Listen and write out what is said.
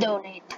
donate.